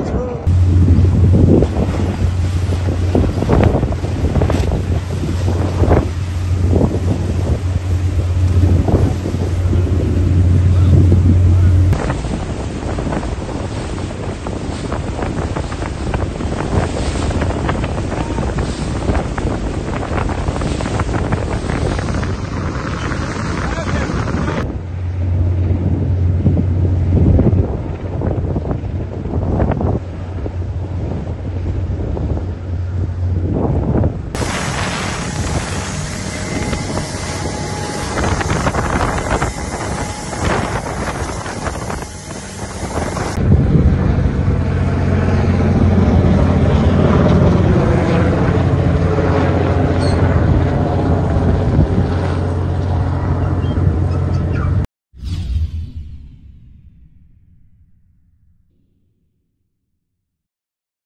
Let's go.